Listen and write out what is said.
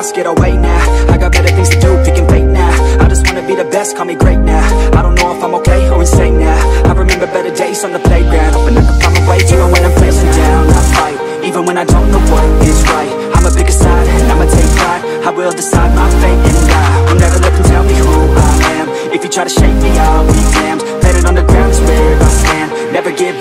thoughts get away now. I got better things to do, picking fate now. I just wanna be the best, call me great now. I don't know if I'm okay or insane now. I remember better days on the playground. Hoping I can find my way even when I'm facing down. I fight, even when I don't know what is right. I'ma pick a side, and I'ma take pride. I will decide my fate and die. Will never let them tell me who I am. If you try to shake me, I'll be damned. Planet on the ground where I stand. Never give